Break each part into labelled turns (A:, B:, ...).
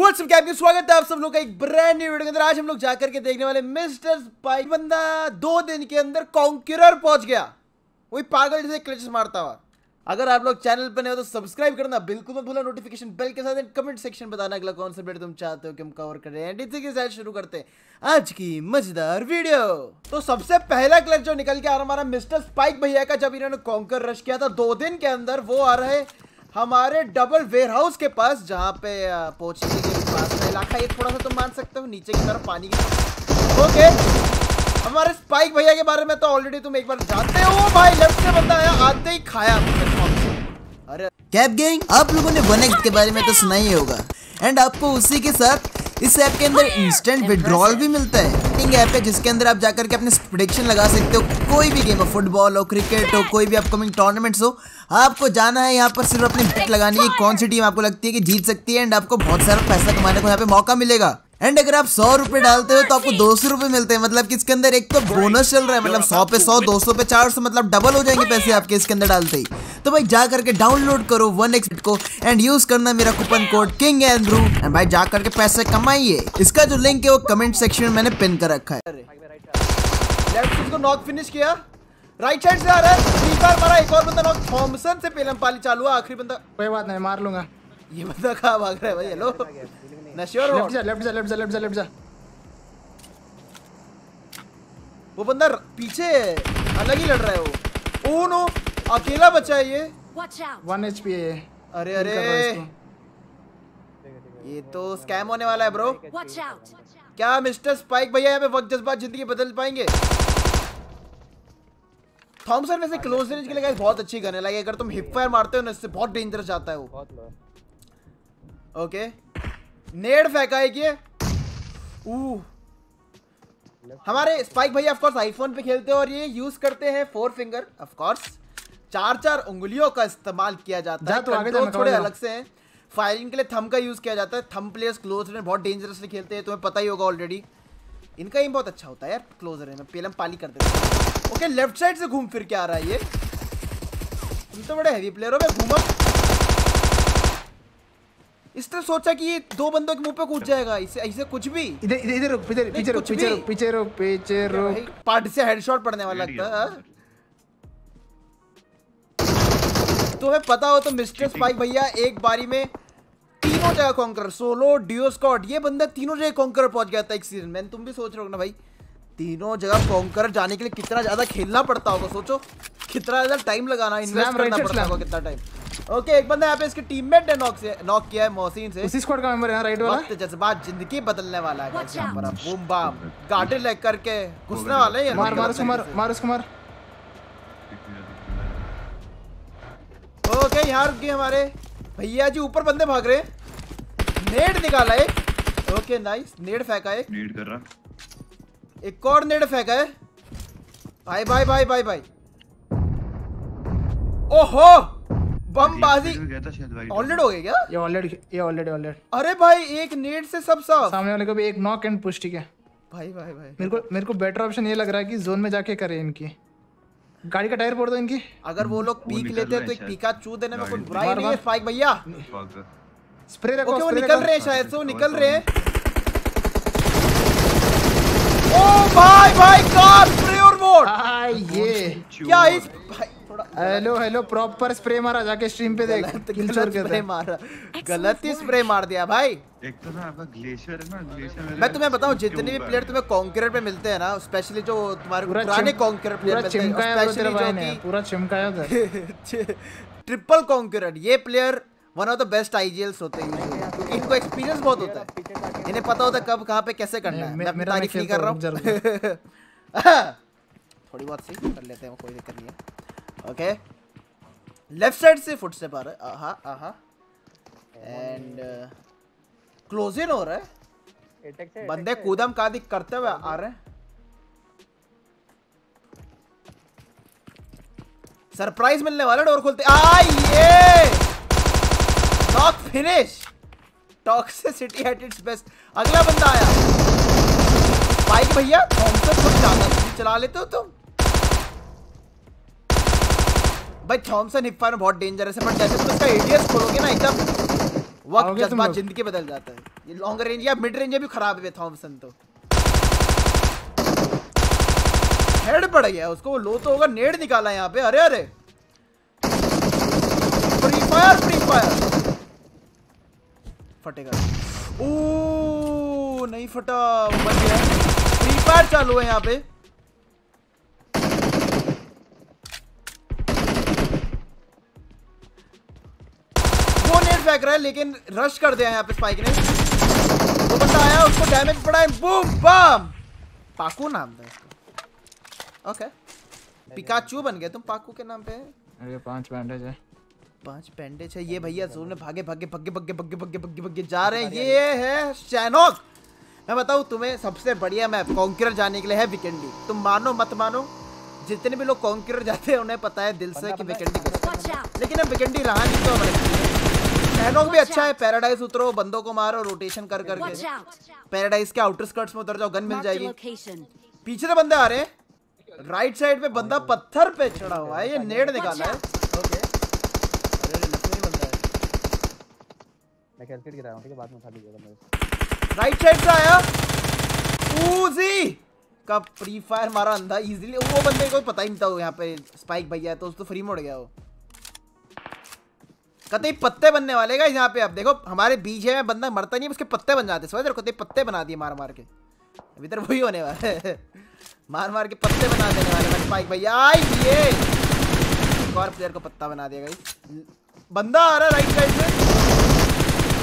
A: स्वागत है आप सब लोग का एक ब्रांड न्यू वीडियो के अंदर। आज हम लोग जाकर के देखने वाले मिस्टर स्पाइक बंदा दो दिन के अंदर कॉन्क्यूरर पहुँच गया। वही पागल जैसे क्लचेस मारता हुआ। अगर आप लोग चैनल पर नए हो तो सब्सक्राइब करना। बिल्कुल मत भूलना नोटिफिकेशन बेल के साथ कमेंट सेक्शन बताना अगला कौन सा वीडियो तुम चाहते हो कि हम कवर करें। एंड इसी के साथ शुरू करते हैं आज की मज़ेदार वीडियो तो सबसे पहला क्लच जो निकल के आ रहा हमारा मिस्टर स्पाइक भैया का, जब इन्होंने कॉन्कर रश किया था दो दिन के अंदर, वो आ रहे हमारे डबल वेयर हाउस के पास, जहाँ पे पहुँचने के पास इलाका ये थोड़ा सा तुम मान सकते हो, नीचे की तरफ़ पानी की ओके, हमारे स्पाइक भैया के बारे में तो ऑलरेडी तुम एक बार जानते हो, भाई लेफ़्ट से बंदा आया आते ही खाया अरे
B: कैब गैंग आप लोगों ने वन के बारे में तो सुना ही होगा। एंड आपको उसी के साथ इस ऐप के अंदर इंस्टेंट विड्रॉल भी मिलता है। टिंग ऐप है जिसके अंदर आप जाकर के अपने प्रोडिक्शन लगा सकते हो। कोई भी गेम हो फुटबॉल हो क्रिकेट हो कोई भी अपकमिंग टूर्नामेंट्स हो आपको जाना है यहाँ पर सिर्फ़ अपनी बेट लगानी है कौन सी टीम आपको लगती है कि जीत सकती है एंड आपको बहुत सारा पैसा कमाने को यहाँ पे मौका मिलेगा। एंड अगर आप सौ रुपए डालते हो तो आपको दो सौ रुपए मिलते हैं। मतलब कि इसके अंदर एक तो बोनस चल रहा है। मतलब सौ पे सौ दो सौ पे चार सौ मतलब डबल हो जाएँगे पैसे आपके इसके अंदर डालते ही। तो भाई जा करके डाउनलोड करो वन एक्स को एंड यूज़ करना मेरा coupon code king Andrew and भाई जा करके पैसे कमाइए। इसका जो लिंक है वो कमेंट सेक्शन में मैंने पिन कर रखा है।
A: लेफ़्ट इसको नॉक फिनिश किया। राइट साइड से आ रहा है। तीन बार मारा एक और बंदा नॉक थॉमसन से पेलम पाली चालू हुआ आखिरी बंदा।
C: कोई बात नहीं मार लूँगा।
A: ये बंदा कहाँ भाग रहा है भाई? हेलो नश्योर
C: लेफ़्ट जा लेफ़्ट जा लेफ़्ट जा लेफ़्ट जा लेफ़्ट जा।
A: वो बंदा पीछे है। अलग ही लड़ रहा है वो। ओ नो अकेला बचा है ये?
C: वन एच पी है
A: अरे अरे। ये तो स्कैम होने वाला है ब्रो क्या मिस्टर स्पाइक भैया यहाँ पे वक्त जज्बात ज़िंदगी बदल पाएँगे? थॉमसन वैसे क्लोज रेंज के लिए बहुत अच्छी गन है। लाइक अगर तुम हिप फायर मारते हो ना इससे बहुत डेंजरस जाता है वो। ओके नेड फेंका है कि हमारे स्पाइक भैया ऑफ़ कोर्स आईफोन पे खेलते हैं और ये यूज़ करते हैं फोर फिंगर ऑफ़ कोर्स चार चार उंगलियों का इस्तेमाल किया जाता
C: जा
A: है।
C: तू आगे
A: थोड़े अलग से हैं। फायरिंग के लिए थंब का यूज़ किया जाता है। थंब प्लेयर्स क्लोज रेंज बहुत डेंजरसली खेलते हैं तुम्हें पता ही होगा ऑलरेडी इनका एम बहुत अच्छा होता है यार क्लोज रेंज में। पेलम पाली कर देते हैं। ओके लेफ़्ट साइड से घूम फिर के आ रहा है ये। तुम तो बड़े हैवी प्लेयर हो मैं घूमा। इसने सोचा कि ये दो बंदों के मुँह पे कूद जाएगा। इसे ऐसे कुछ भी।
C: इधर इधर इधर रुक पीछे पीछे रुक पीछे। रुक पीछे रुक पीछे रुक।
A: पार्ट से हेडशॉट पड़ने वाला लगता है? तुम्हें पता हो तो मिस्टर स्पाइक भैया एक बारी में तीनों जगह कॉन्कर सोलो डियो स्कॉट ये बंदा तीनों जगह कॉन्कर पहुँच गया था एक सीज़न में। तुम भी सोच रहे हो ना भाई तीनों जगह कॉन्कर जाने के लिए कितना ज़्यादा खेलना पड़ता होगा सोचो। कितना ज़्यादा टाइम लगाना इन्वेस्ट करना पड़ता होगा कितना टाइम ओके एक बंदा यहाँ पे इसके टीममेट ने नॉक से नॉक किया है मोहसिन से।
C: उसी स्क्वाड का मेंबर है राइट वाला?
A: वक्त जज्बात ज़िंदगी बदलने वाला है। यहाँ पर बूम बाम गाड़ी लेग करके घुसने वाले हैं
C: मार मार उसको मार मार उसको मार।
A: ओके यहाँ रुक गए हमारे। भैया जी ऊपर बंदे भाग रहे हैं। नेट निकाला एक। ओके नाइस नेट फेंका एक।
D: नीड कर रहा।
A: एक और नेट फेंका है। भाई भाई भाई भाई भाई ओहो! बम बाजी ऑलरेडी हो गया क्या?
C: ये ऑलरेडी ये ऑलरेडी ऑलरेडी
A: अरे भाई एक नेट से सब साफ़।
C: सामने वाले को भी एक नॉक एंड पुश ठीक है?
A: भाई भाई भाई।
C: मेरे को मेरे को बेटर ऑप्शन ये लग रहा है कि जोन में जाके करे इनकी। गाड़ी का टायर फोड़ दो इनकी।
A: अगर वो लोग पीक लेते हैं तो एक पीका चू देने में कोई बुराई नहीं है। स्पाइक भैया।
C: स्प्रे रखो
A: ओके वो निकल रहे हैं शायद से वो निकल रहे हैं। ओ भाई भाई कार स्प्रे और
C: वोट ये।
A: क्या इस भाई
C: हेलो हेलो प्रॉपर स्प्रे मारा जाके स्ट्रीम पे देख।
A: गलत गलत स्प्रे मारा। गलत ही स्प्रे मार दिया भाई।
D: एक तो ना आपका ग्लेशियर है ना ग्लेशियर
A: मैं तुम्हें बताऊँ जितने भी प्लेयर तुम्हें कॉन्करर पे मिलते हैं ना स्पेशली जो तुम्हारे पुराने कॉन्करर प्लेयर मिलते हैं स्पेशली जो
C: पूरा चिमकाया उधर
A: ट्रिपल कॉन्करर ये player one of the best IGLs होते हैं क्योंकि इनको एक्सपीरियंस बहुत होता है। इन्हें पता होता है कब कहाँ पे कैसे करना है।
C: मैं
A: तारीफ़ नहीं कर रहा
C: हूँ,
A: हूँ। थोड़ी बहुत सी कर लेते हैं कोई दिक्कत नहीं है। ओके लेफ़्ट साइड से फुट स्टेप आ रहा है। आहा आहा। एंड क्लोज इन हो रहा है। बंदे कूदम कादिक करते हुए आ रहे हैं। सरप्राइज़ मिलने वाला डोर खोलते आइए knock finish toxicity at its best अगला बंदा आया। बाइक भैया थॉमसन ज़्यादा चला लेते हो तुम। भाई थॉमसन हिप फायर में बहुत डेंजरस है बट जैसे तुम इसका एडीएस खोलोगे ना एकदम वक्त जज्बात ज़िंदगी बदल जाता है। ये लॉन्ग रेंज या मिड रेंज भी खराब है थॉमसन तो। हेड पड़ गया उसको वो लो तो होगा नेड निकाला यहाँ पे अरे अरे। फ्री फायर फ्री फायर फटेगा। ओ नहीं फटा बच गया। फ्री फायर चालू है यहाँ पे। नेट फेंक रहा है लेकिन रश कर दिया यहाँ पे स्पाइक ने। वो बंदा आया उसको डैमेज पड़ा है बूम बम पाकू नाम था इसका। ओके पिकाचू बन गया तुम पाकू के नाम पे।
C: अरे पाँच बैंडेज है।
A: पाँच बैंडेज है। ये भैया जोन में भागे भागे भगे भगे भगे भगे भगे भगे जा रहे हैं। ये है शैनॉक मैं बताऊँ तुम्हें सबसे बढ़िया मैप कॉन्करर जाने के लिए है विकेंडी तुम मानो मत मानो जितने भी लोग कॉन्करर जाते हैं उन्हें पता है दिल से कि विकेंडी! लेकिन अब विकेंडी रहा नहीं तो हमारे शैनॉक भी अच्छा है पैराडाइज उतरो बंदों को मारो रोटेशन कर करके। पैराडाइज के आउटर स्कर्ट्स में उतर जाओ गन मिल जाएगी। पीछे से बंदे आ रहे हैं। राइट साइड पे बंदा पत्थर पे चढ़ा हुआ है ये नेड निकाला है। ओके अरे अरे लक्ष्मी बंदा है।
E: मैं कैलकुलेट गिरा रहा हूँ ठीक है बाद में उठा लीजिएगा मेरे
A: राइट साइड से आया। उजी का फ्री फायर मारा अंधा इजीली वो बंदे को पता ही नहीं था वो यहाँ पे स्पाइक भैया है तो उसको फ्री मोड़ गया वो। कतई पत्ते बनने वाले का यहाँ पे आप देखो हमारे बीच है बंदा मरता नहीं है उसके पत्ते बन जाते समझ रहे कतई पत्ते बना दिए मार मार के। अभी इधर वही होने वाला है। मार मार के पत्ते बना देने वाले हैं स्पाइक भैया। आई ये! एक और प्लेयर को पत्ता बना दिया गाइस बंदा आ रहा है राइट साइड से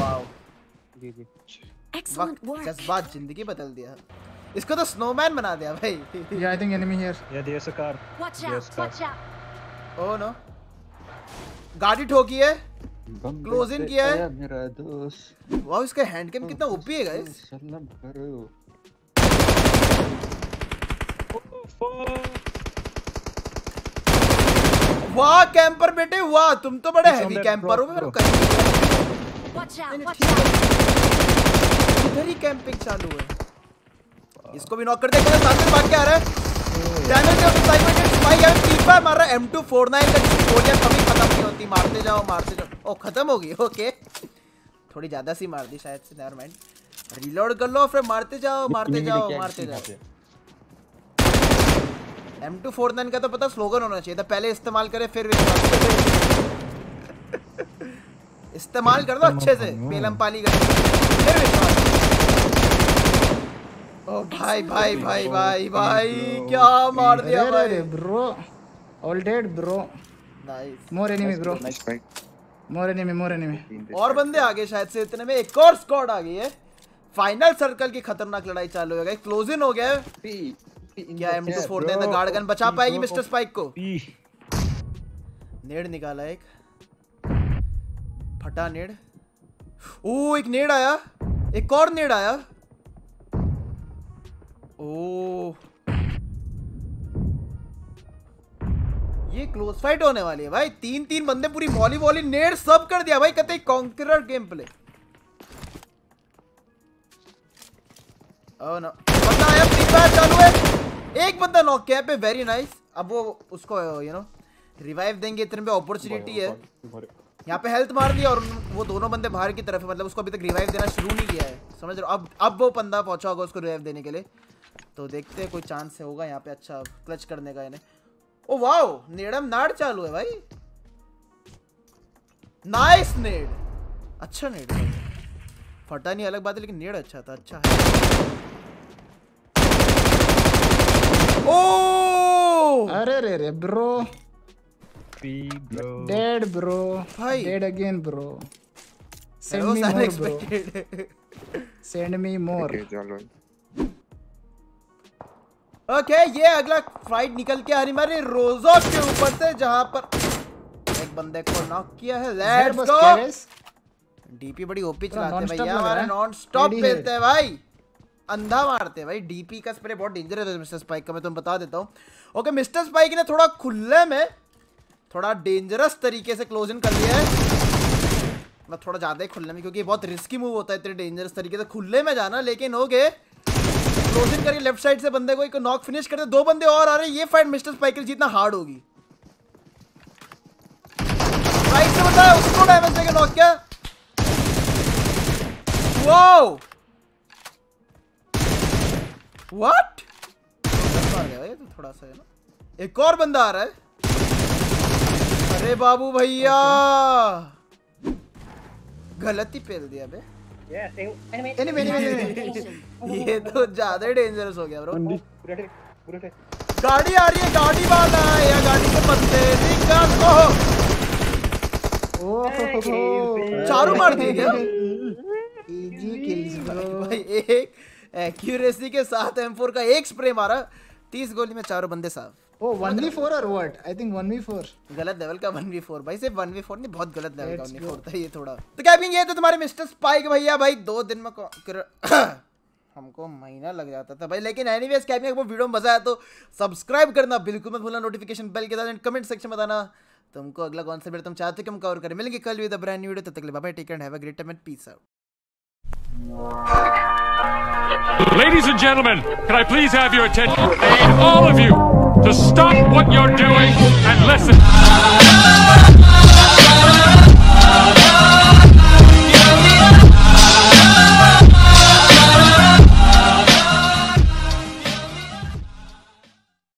A: वाओ
E: जी जी।
A: वक्त जज्बात ज़िंदगी बदल दिया। इसको तो स्नोमैन बना दिया भाई।
C: Yeah, I think enemy here.
E: Yeah, there's a car.
F: Watch
E: Yes,
F: out!
E: sir.
F: Watch out!
A: Oh no गाड़ी ठोकी है।
E: बम इन
A: किया है।
E: मेरा दोस्त।
A: वाओ इसका हैंड कैम कितना ओपी है गाइस
E: सलाम करो।
A: वाह कैंपर बेटे वाह तुम तो बड़े हैवी कैंपर हो मेरे को इधर ही कैंपिंग चालू है। इसको भी नॉक कर दिया सामने भाग के आ रहा है। डैमेज के साइड में स्पाइक है कीपर मार रहा है M249 का गोलियाँ कभी खत्म नहीं होती। मारते जाओ मारते जाओ। ओ खत्म हो गई ओके थोड़ी ज़्यादा सी मार दी शायद से नेवर माइंड रीलोड कर लो फिर मारते जाओ मारते जाओ मारते जाओ. M249 का तो पता स्लोगन होना चाहिए था पहले इस्तेमाल करे फिर इस्तेमाल कर दो अच्छे से पेलम पाली कर फिर विश्वास ओ भाई भाई भाई भाई भाई क्या मार दिया भाई.
C: bro. All dead bro.
A: Nice
C: More enemy bro.
E: Nice fight
C: More enemy, more enemy.
A: और बंदे आ गए शायद से इतने में। एक और स्क्वाड आ गई है। फाइनल सर्कल की खतरनाक लड़ाई चालू हो गई। क्लोज इन हो गया। है क्या M249 द गार्ड गन बचा पाएगी मिस्टर स्पाइक को? नेड निकाला एक। फटा नेड। ओ एक नेड आया। एक और नेड आया। ओ ये क्लोज फाइट होने वाली है भाई। तीन तीन बंदे पूरी वॉली वॉली नेड सब कर दिया भाई कतई conqueror game play oh no बंदा आया चालू है। एक बंदा नॉक किया पे वेरी नाइस अब वो उसको यू नो रिवाइव देंगे, इतने पे अपॉर्चुनिटी है। यहाँ पे हेल्थ मार दिया और वो दोनों बंदे बाहर की तरफ़ है मतलब उसको अभी तक रिवाइव देना शुरू नहीं किया है। समझ रहे अब अब वो बंदा पहुँचा होगा उसको रिवाइव देने के लिए। तो देखते हैं, कोई चांस होगा यहाँ पे अच्छा क्लच करने का इन्हें। ओ वाओ नेडम नाड़ चालू है भाई नाइस नेड अच्छा नेड फटा नहीं अलग बात है लेकिन नेड अच्छा था अच्छा है ओ
C: अरे रे रे bro. Dead bro.
A: भाई।
C: Dead again bro. Send
A: That
C: me
A: was
C: more bro.
A: unexpected. Okay ये अगला फाइट निकल के आ रही रोजो के ऊपर से जहाँ पर एक बंदे को नॉक किया है। लेट्स गो डीपी बड़ी ओपी चलाते हैं
C: रहा
A: हमारे नॉन स्टॉप
C: Ready है।
A: हैं भाई। अंधा मारते हैं भाई। डीपी का स्प्रे बहुत डेंजरस है मिस्टर स्पाइक का मैं तुम्हें बता देता हूँ। ओके मिस्टर स्पाइक ने थोड़ा खुले में थोड़ा डेंजरस तरीके से क्लोज इन कर लिया है। मतलब थोड़ा ज़्यादा ही खुले में क्योंकि बहुत रिस्की मूव होता है इतने डेंजरस तरीके से खुले में जाना लेकिन हो गए क्लोज इन करके लेफ़्ट साइड से बंदे को एक नॉक फिनिश करते दो बंदे और आ रहे हैं ये फाइट मिस्टर स्पाइक के जितना हार्ड होगी। राइट से बताया उसको डैमेज देके नॉक किया। Wow! What? मार गया ये तो थोड़ा सा है ना। एक और बंदा आ रहा है। अरे बाबू भैया! गलती पेल दिया बे।
E: Enemy,
A: enemy. ये तो ज़्यादा ही डेंजरस हो गया ब्रो
E: पूरा ठीक, पूरा ठीक.
A: गाड़ी आ रही है गाड़ी वाला है या गाड़ी के बंदे निकाल को
C: ओह
A: चारों मार दिए क्या?
C: इजी किल्स ब्रो
A: भाई एक एक्यूरेसी के साथ M4 का एक स्प्रे मारा 30 गोली में चारों बंदे साफ़।
C: ओ 1v4 और व्हाट आई थिंक 1v4
A: गलत लेवल का 1v4 भाई सिर्फ़ 1v4 नहीं बहुत गलत लेवल का 1v4 था ये थोड़ा। तो क्या ये तो तुम्हारे मिस्टर स्पाइक भैया भाई दो दिन में हमको महीना लग जाता था भाई। लेकिन एनीवेज क्या आपको वीडियो में मज़ा आया तो सब्सक्राइब करना बिल्कुल मत भूलना नोटिफिकेशन बेल के साथ एंड कमेंट सेक्शन में बताना। तुमको अगला कौन सा वीडियो तुम चाहते हो कि हम कवर करें? मिलेंगे कल विद ब्रांड न्यू वीडियो तब तक के लिए bye take and have a great time and peace out
G: Ladies and gentlemen, can I please have your attention? All of you to stop what you're doing and listen.